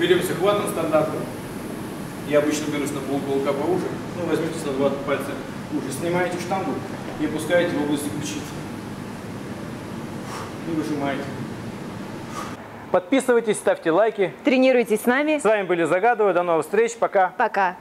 Беремся хватом стандартным. Я обычно берусь на полголка поуже. Ну, возьмите на два пальца уже. Снимаете штангу и опускаете в область ключицы. И выжимаете. Подписывайтесь, ставьте лайки. Тренируйтесь с нами. С вами были Загадываю. До новых встреч. Пока. Пока.